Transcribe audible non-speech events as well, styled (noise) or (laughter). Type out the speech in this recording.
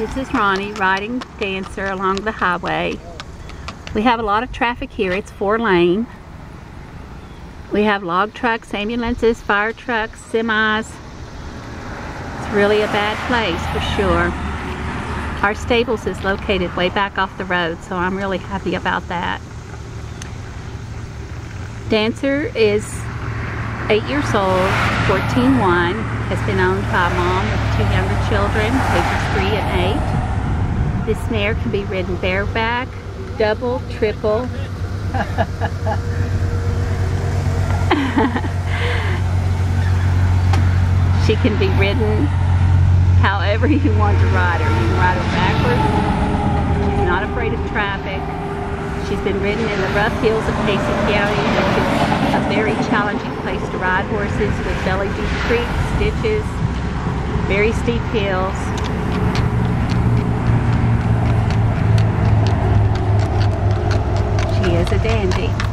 This is Ronnie riding Dancer along the highway. We have a lot of traffic here. It's four lane. We have log trucks, ambulances, fire trucks, semis. It's really a bad place for sure. Our stables is located way back off the road, so I'm really happy about that. Dancer is eight years old, 14-1, has been owned by a mom with two younger children, ages three and eight. This mare can be ridden bareback, double, triple. (laughs) she can be ridden however you want to ride her. You can ride her backwards. She's not afraid of traffic. She's been ridden in the rough hills of Casey County, which is a very challenging place horses with belly deep creeks, ditches, very steep hills. She is a dandy.